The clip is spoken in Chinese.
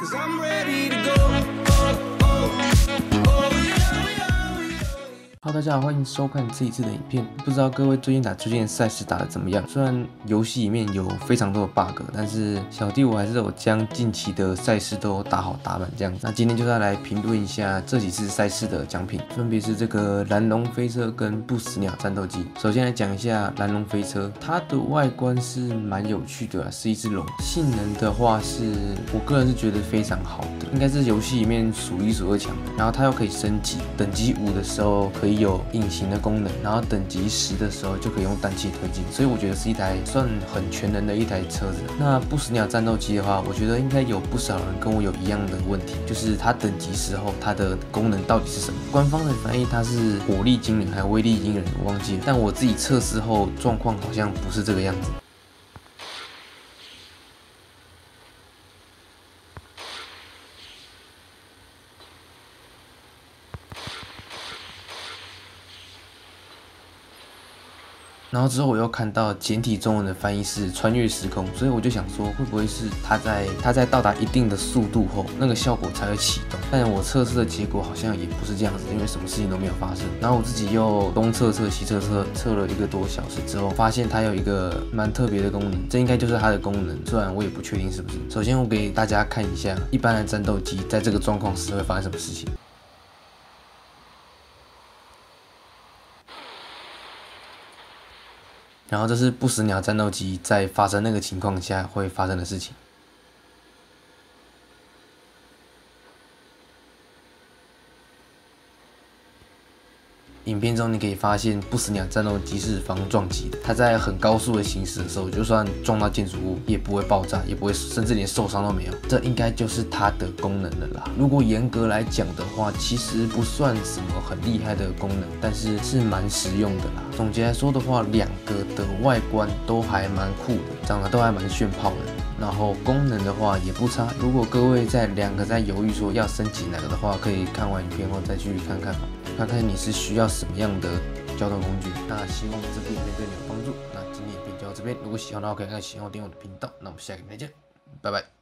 Cause I'm ready to go. 好大家好，欢迎收看这一次的影片。不知道各位最近打最近的赛事打得怎么样？虽然游戏里面有非常多的 bug，但是小弟我还是有将近期的赛事都打好打满这样子。那今天就要来评论一下这几次赛事的奖品，分别是这个蓝龙飞车跟不死鸟战斗机。首先来讲一下蓝龙飞车，它的外观是蛮有趣的啊，是一只龙。性能的话是我个人是觉得非常好的，应该是游戏里面数一数二强的。然后它又可以升级，等级五的时候可以有隐形的功能，然后等级十的时候就可以用氮气推进，所以我觉得是一台算很全能的一台车子。那不死鸟战斗机的话，我觉得应该有不少人跟我有一样的问题，就是它等级时候它的功能到底是什么？官方的翻译它是火力惊人还有威力惊人，我忘记了。但我自己测试后状况好像不是这个样子。然后之后我又看到简体中文的翻译是穿越时空，所以我就想说，会不会是它在它在到达一定的速度后，那个效果才会启动？但我测试的结果好像也不是这样子，因为什么事情都没有发生。然后我自己又东测测西测测，测了一个多小时之后，发现它有一个蛮特别的功能，这应该就是它的功能，虽然我也不确定是不是。首先我给大家看一下一般的战斗机在这个状况时会发生什么事情。然后这是不死鸟战斗机在发生那个情况下会发生的事情。影片中你可以发现，不死鸟战斗机是防撞击的。它在很高速的行驶的时候，就算撞到建筑物也不会爆炸，也不会，甚至连受伤都没有。这应该就是它的功能了啦。如果严格来讲的话，其实不算什么很厉害的功能，但是是蛮实用的啦。总结来说的话，两个的外观都还蛮酷的，长得都还蛮炫炮的。然后功能的话也不差。如果各位在两个在犹豫说要升级哪个的话，可以看完影片后再去看看吧，看看你是需要什么样的交通工具。那希望这部影片对你有帮助。那今天影片就到这边，如果喜欢的话可以按喜欢订阅我的频道。那我们下个影片见，拜拜。